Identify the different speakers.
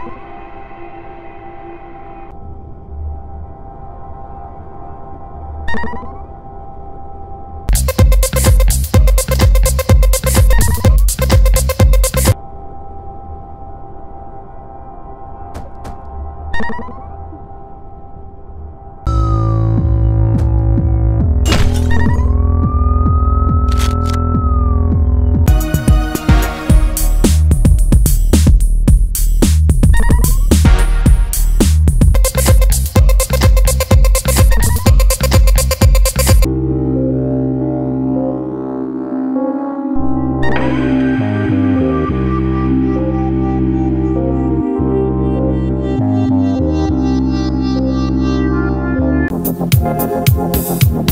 Speaker 1: you you